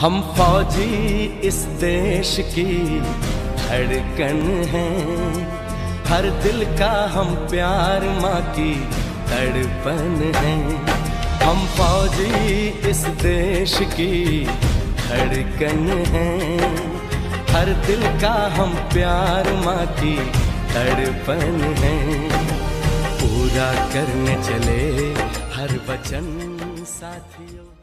हम फौजी इस देश की धड़कन हैं। हर दिल का हम प्यार माँ की तड़पन हैं। हम फौजी इस देश की धड़कन हैं। हर दिल का हम प्यार माँ की तड़पन है। पूरा करने चले हर वचन साथियों।